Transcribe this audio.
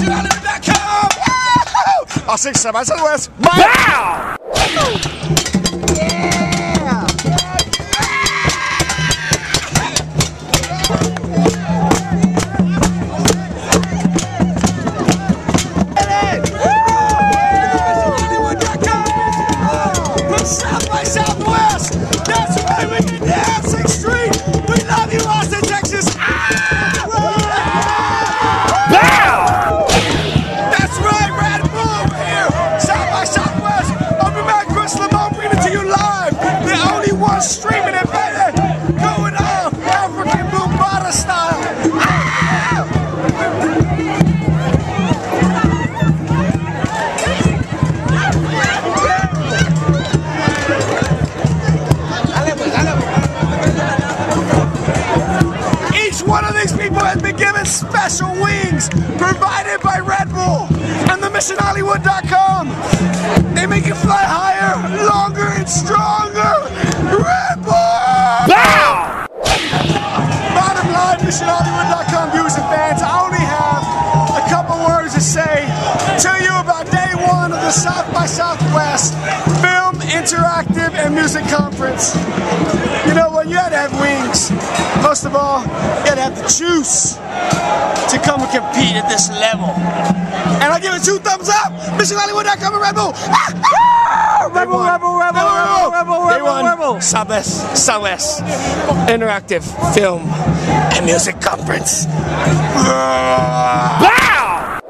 Yeah. I'll see you West. Bye. Bow! Bringing it to you live. The only one streaming it, baby. Going off African Boombada style. Each one of these people has been given special wings provided by Red Bull and themissionhollywood.com. They make you fly higher, longer, and stronger. Red Bull! Bow! Bottom line, missionhollywood.com viewers and fans, I only have a couple words to say to you about day one of the South by Southwest Film, Interactive, and Music Conference. You know what? You had to have wings. Most of all, you had to have the juice to come and compete at this level. And I give it two thumbs up. MissionHollywood.com and Red Bull. Ah, ah! Rebel, rebel, rebel, rebel, rebel, They rebel, won. rebel. Southwest, Southwest Interactive Film and Music Conference. Bow!